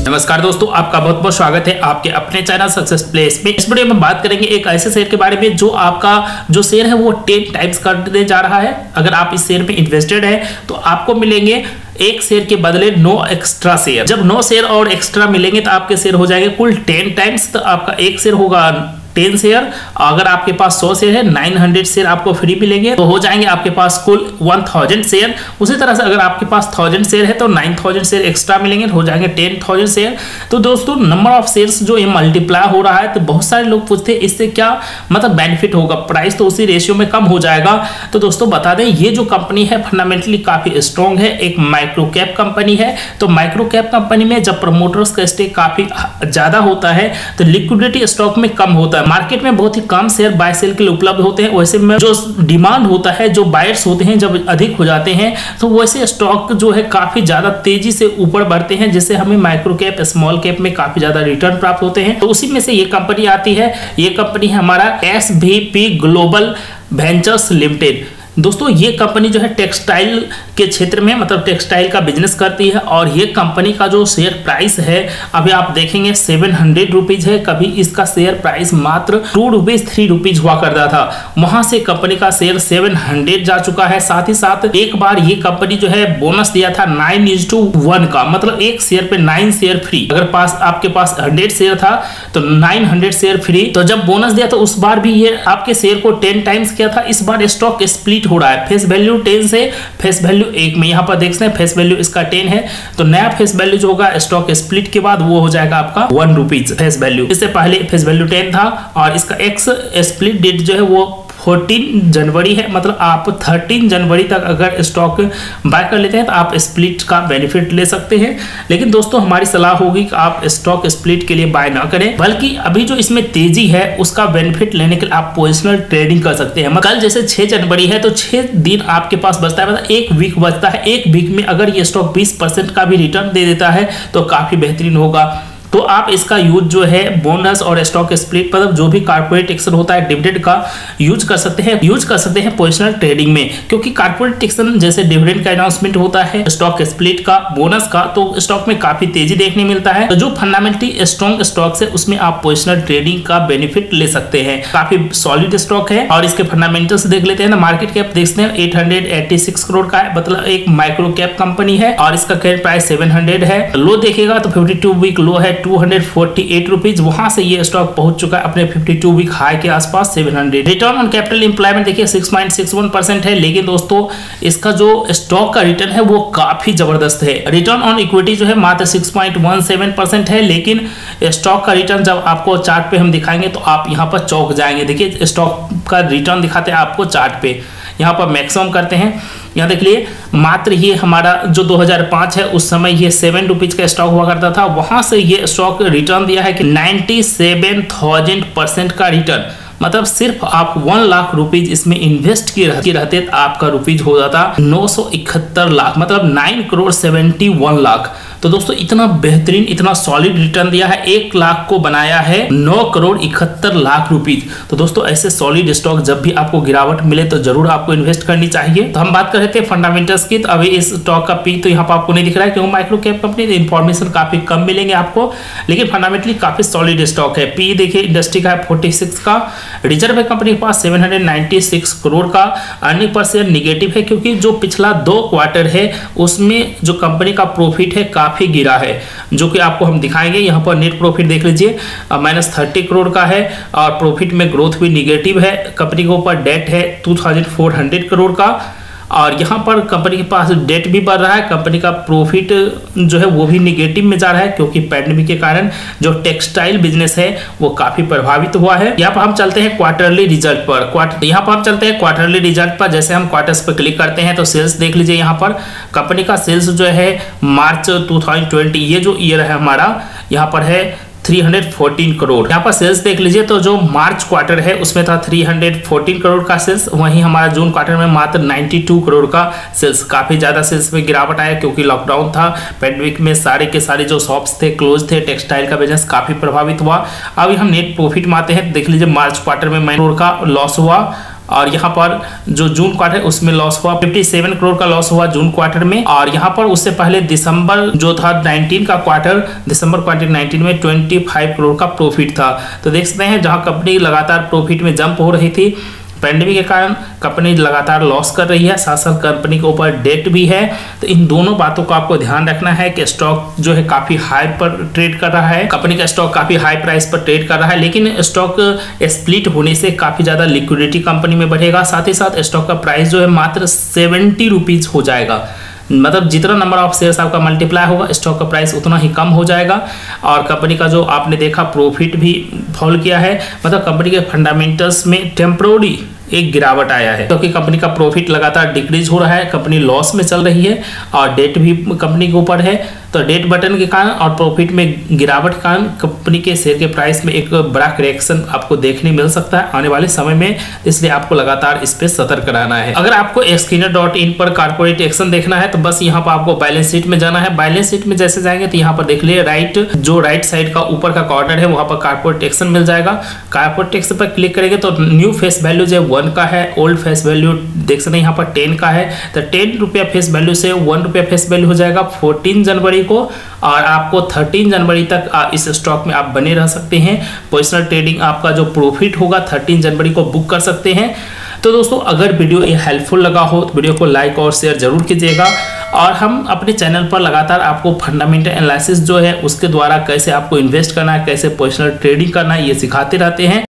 नमस्कार दोस्तों, आपका बहुत बहुत स्वागत है आपके अपने चैनल सक्सेस प्लेस में। इस वीडियो में बात करेंगे एक ऐसे शेयर के बारे में जो आपका, जो शेयर है वो टेन टाइम्स करने जा रहा है। अगर आप इस शेयर में इन्वेस्टेड है तो आपको मिलेंगे एक शेयर के बदले नो एक्स्ट्रा शेयर। जब नो शेयर और एक्स्ट्रा मिलेंगे तो आपके शेयर हो जाएँगे कुल टेन टाइम्स तो आपका एक शेयर होगा टेन शेयर अगर आपके पास सौ शेयर है नाइन हंड्रेड शेयर आपको फ्री मिलेंगे तो हो जाएँगे आपके पास कुल वन थाउज़ेंड शेयर उसी तरह से अगर आपके पास थाउज़ेंड शेयर है तो नाइन थाउज़ेंड शेयर एक्स्ट्रा मिलेंगे, हो जाएँगे टेन थाउज़ेंड शेयर तो दोस्तों नंबर ऑफ़ शेयर्स जो ये मल्टीप्लाई हो रहा है तो बहुत सारे लोग पूछते हैं, इससे क्या मतलब बेनिफिट होगा? प्राइस तो उसी रेशियो में कम हो जाएगा। तो दोस्तों, बता दें, ये जो कंपनी है फंडामेंटली काफ़ी स्ट्रॉन्ग है, एक माइक्रो कैप कंपनी है। तो माइक्रो कैप कंपनी में जब प्रमोटर्स का स्टेक काफ़ी ज़्यादा होता है तो लिक्विडिटी स्टॉक में कम होता है। मार्केट में बहुत ही कम शेयर बाय सेल के लिए उपलब्ध होते हैं। वैसे में जो डिमांड होता है, जो बायर्स होते हैं, जब अधिक हो जाते हैं तो वैसे स्टॉक जो है काफ़ी ज़्यादा तेज़ी से ऊपर बढ़ते हैं, जिससे हमें माइक्रो कैप, स्मॉल कैप में काफ़ी ज़्यादा रिटर्न प्राप्त होते हैं। तो उसी में से ये कंपनी आती है। ये कंपनी है हमारा एस ग्लोबल वेंचर्स लिमिटेड। दोस्तों, ये कंपनी जो है टेक्सटाइल के क्षेत्र में मतलब टेक्सटाइल का बिज़नेस करती है और ये कंपनी का जो शेयर प्राइस है, अभी आप देखेंगे सेवन हंड्रेड रुपीज़ है। कभी इसका शेयर प्राइस मात्र टू रुपीज़ थ्री रुपीज़ हुआ करता था। वहाँ से कंपनी का शेयर सेवन हंड्रेड जा चुका है। साथ ही साथ एक बार ये कंपनी जो है बोनस दिया था नाइन इज़ टू वन का मतलब एक शेयर पे नाइन शेयर फ्री अगर पास, आपके पास हंड्रेड शेयर था तो नाइन हंड्रेड शेयर फ्री तो जब बोनस दिया तो उस बार भी ये आपके शेयर को टेन टाइम्स किया था। इस बार स्टॉक स्प्लिट हो रहा है। फेस वैल्यू टेन से फेस वैल्यू एक में। यहाँ पर देख सकते हैं, फेस वैल्यू इसका टेन है। तो नया फेस वैल्यू जो होगा, स्टॉक स्प्लिट के बाद वो हो जाएगा आपका वन रुपीज़ फेस वैल्यू। इससे पहले फेस वैल्यू टेन था और इसका एक्स स्प्लिट डेट जो है वो 14 जनवरी है मतलब आप 13 जनवरी तक अगर स्टॉक बाय कर लेते हैं तो आप स्प्लिट का बेनिफिट ले सकते हैं। लेकिन दोस्तों, हमारी सलाह होगी कि आप स्टॉक स्प्लिट के लिए बाय ना करें, बल्कि अभी जो इसमें तेज़ी है, उसका बेनिफिट लेने के लिए आप पोजिशनल ट्रेडिंग कर सकते हैं। कल जैसे 6 जनवरी है तो 6 दिन आपके पास बचता है मतलब एक वीक बचता है। एक वीक में अगर ये स्टॉक बीस का भी रिटर्न दे देता है तो काफ़ी बेहतरीन होगा। तो आप इसका यूज़ जो है बोनस और स्टॉक स्प्लिट मतलब जो भी कारपोरेट एक्शन होता है डिविडेंड का यूज़ कर सकते हैं यूज़ कर सकते हैं पोजिशनल ट्रेडिंग में। क्योंकि कारपोरेट एक्शन जैसे डिविडेंड का अनाउंसमेंट होता है स्टॉक स्प्लिट का बोनस का तो स्टॉक में काफ़ी तेज़ी देखने मिलता है। तो जो फंडामेंटली स्ट्रॉन्ग स्टॉक है, उसमें आप पोजिशनल ट्रेडिंग का बेनिफिट ले सकते हैं। काफ़ी सॉलिड स्टॉक है और इसके फंडामेंटल्स देख लेते हैं ना मार्केट कैप देखते हैं एट करोड़ का है मतलब एक माइक्रो कैप कंपनी है और इसका करेंट प्राइस सेवन है। लो देखेगा तो फिफ्टी वीक लो है two hundred forty eight rupees वहाँ से ये स्टॉक पहुँच चुका है अपने फिफ्टी टू वीक हाई के आसपास seven hundred return on capital employment देखिए six point six one percent है। लेकिन दोस्तों, इसका जो स्टॉक का रिटर्न है, वो काफ़ी ज़बरदस्त है। रिटर्न ऑन इक्विटी जो है, मात्र six point one seven percent है। लेकिन स्टॉक का रिटर्न जब आपको चार्ट पे हम दिखाएँगे तो आप यहाँ पर चौक जाएँगे। देखिए स्टॉक का रिटर्न दिखाते हैं आपको चार्ट पे। यहाँ पर मैक्सिमम करते हैं। यहाँ देख लिए मात्र ये हमारा जो 2005 है उस समय ये सेवन रुपीज़ का स्टॉक हुआ करता था। वहाँ से ये स्टॉक रिटर्न दिया है कि नाइन्टी सेवन थाउज़ेंड परसेंट का रिटर्न। मतलब सिर्फ़ आप वन लाख रुपीज़ इसमें इन्वेस्ट किए रहते, रहते आपका रुपीज़ हो जाता नौ सौ इकहत्तर लाख मतलब नाइन करोड़ सेवेंटी लाख। तो दोस्तों, इतना बेहतरीन, इतना सॉलिड रिटर्न दिया है। एक लाख को बनाया है नौ करोड़ इकहत्तर लाख रुपीज़ तो दोस्तों, ऐसे सॉलिड स्टॉक जब भी आपको गिरावट मिले तो ज़रूर आपको इन्वेस्ट करनी चाहिए। तो हम बात कर रहे थे फंडामेंटल्स की तो अभी इस स्टॉक का पीक तो यहाँ पर आपको नहीं दिख रहा है, क्योंकि माइक्रो कैप कंपनी इन्फॉर्मेशन काफ़ी कम मिलेंगे आपको। लेकिन फंडामेंटली काफ़ी सॉलिड स्टॉक है। पी देखिए इंडस्ट्री का है फोर्टी का। रिज़र्व कंपनी के पास सेवन करोड़ का। अर्निंग पर शेयर निगेटिव है, क्योंकि जो पिछला दो क्वार्टर है, उसमें जो कंपनी का प्रॉफिट है काफ़ी गिरा है, जो कि आपको हम दिखाएँगे। यहाँ पर नेट प्रॉफिट देख लीजिए माइनस थर्टी करोड़ का है, और प्रॉफिट में ग्रोथ भी निगेटिव है। कंपनी के ऊपर डेट है टू करोड़ का। और यहाँ पर कंपनी के पास डेट भी बढ़ रहा है। कंपनी का प्रॉफिट जो है वो भी निगेटिव में जा रहा है क्योंकि पैंडमिक के कारण जो टेक्सटाइल बिज़नेस है वो काफ़ी प्रभावित हुआ है। यहाँ पर हम चलते हैं क्वार्टरली रिज़ल्ट पर। क्वार्टर यहाँ पर हम चलते हैं क्वार्टरली रिज़ल्ट पर। जैसे हम क्वार्टर्स पर क्लिक करते हैं तो सेल्स देख लीजिए यहाँ पर। कंपनी का सेल्स जो है मार्च टू ये जो ईयर है हमारा, यहाँ पर है 314 करोड़ यहाँ पर सेल्स देख लीजिए तो जो मार्च क्वार्टर है, उसमें था 314 करोड़ का सेल्स वहीं हमारा जून क्वार्टर में मात्र 92 करोड़ का सेल्स काफ़ी ज़्यादा सेल्स में गिरावट आया क्योंकि लॉकडाउन था। पैंडमिक में सारे के सारे जो शॉप्स थे क्लोज थे टेक्सटाइल का बिज़नेस काफ़ी प्रभावित हुआ। अभी हम नेट प्रॉफिट में आते हैं। देख लीजिए मार्च क्वार्टर में करोड़ का लॉस हुआ। और यहाँ पर जो जून क्वार्टर उसमें लॉस हुआ। 57 करोड़ का लॉस हुआ जून क्वार्टर में। और यहाँ पर उससे पहले दिसंबर जो था 19 का क्वार्टर दिसंबर क्वार्टर 19 में 25 करोड़ का प्रॉफिट था। तो देख सकते हैं, जहाँ कंपनी लगातार प्रॉफिट में जंप हो रही थी पैंडमिक के कारण कंपनी लगातार लॉस कर रही है। साथ साथ कंपनी के ऊपर डेट भी है। तो इन दोनों बातों को आपको ध्यान रखना है कि स्टॉक जो है काफ़ी हाई पर ट्रेड कर रहा है। कंपनी का स्टॉक काफ़ी हाई प्राइस पर ट्रेड कर रहा है। लेकिन स्टॉक स्प्लिट होने से काफ़ी ज़्यादा लिक्विडिटी कंपनी में बढ़ेगा। साथ ही साथ स्टॉक का प्राइस जो है मात्र सेवेंटी रुपीज़ हो जाएगा। मतलब जितना नंबर ऑफ़ शेयर्स आपका मल्टीप्लाई होगा स्टॉक का प्राइस उतना ही कम हो जाएगा। और कंपनी का जो आपने देखा प्रॉफिट भी फॉल किया है। मतलब कंपनी के फंडामेंटल्स में टेम्प्रोरी एक गिरावट आया है। क्योंकि तो कंपनी का प्रॉफिट लगातार डिक्रीज हो रहा है, कंपनी लॉस में चल रही है और डेट भी कंपनी के ऊपर है। तो डेट बटन के कारण और प्रॉफिट में गिरावट के कारण कंपनी के शेयर के प्राइस में एक बड़ा करेक्शन आपको देखने मिल सकता है। आने वाले समय में इसलिए आपको लगातार इस पर सतर्क रहना है। अगर आपको एक्सक्रीनर डॉट इन पर कारपोरेट एक्शन देखना है तो बस यहाँ पर आपको बैलेंस शीट में जाना है। बैलेंस शीट में जैसे जाएँगे तो यहाँ पर देख लिये राइट जो राइट साइड का ऊपर का कॉर्नर है, वहाँ पर कारपोरेट एक्शन मिल जाएगा। कारपोरेट एक्शन पर क्लिक करेंगे तो न्यू फेस वैल्यू जो वन का है ओल्ड फेस वैल्यू देख सकते हैं, यहाँ पर टेन का है। तो टेन रुपया फेस वैल्यू से वन रुपया फेस वैल्यू हो जाएगा। फोर्टीन जनवरी जनवरी को और आपको 13 जनवरी तक इस स्टॉक में आप बने रह सकते हैं। पोजिशनल ट्रेडिंग आपका जो प्रॉफिट होगा 13 जनवरी को बुक कर सकते हैं। तो दोस्तों, अगर वीडियो ये हेल्पफुल लगा हो तो वीडियो को लाइक और शेयर ज़रूर कीजिएगा। और हम अपने चैनल पर लगातार आपको फंडामेंटल एनालिसिस जो है, उसके द्वारा कैसे आपको इन्वेस्ट करना है, कैसे पोजिशनल ट्रेडिंग करना है, ये सिखाते रहते हैं।